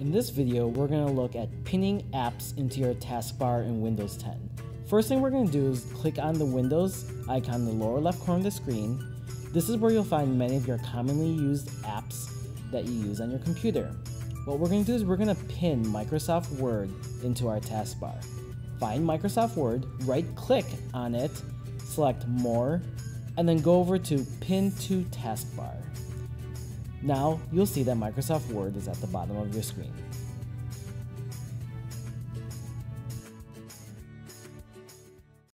In this video, we're going to look at pinning apps into your taskbar in Windows 10. First thing we're going to do is click on the Windows icon in the lower left corner of the screen. This is where you'll find many of your commonly used apps that you use on your computer. What we're going to do is we're going to pin Microsoft Word into our taskbar. Find Microsoft Word, right click on it, select More, and then go over to Pin to Taskbar. Now you'll see that Microsoft Word is at the bottom of your screen.